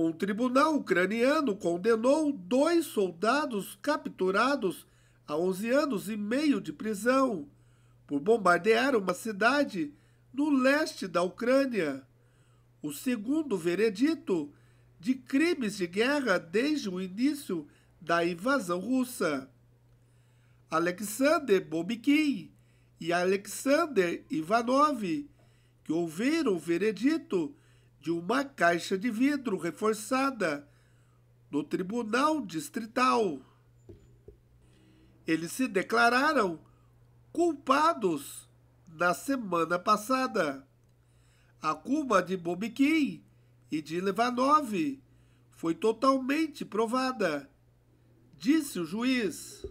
Um tribunal ucraniano condenou dois soldados capturados a 11 anos e meio de prisão por bombardear uma cidade no leste da Ucrânia. O segundo veredito de crimes de guerra desde o início da invasão russa. Alexander Bobikin e Alexander Ivanov, que ouviram o veredito de uma caixa de vidro reforçada no Tribunal Distrital. Eles se declararam culpados na semana passada. A culpa de Bobikin e de Levanov foi totalmente provada, disse o juiz.